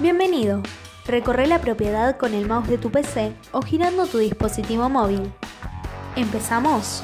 Bienvenido. Recorre la propiedad con el mouse de tu PC o girando tu dispositivo móvil. ¿Empezamos?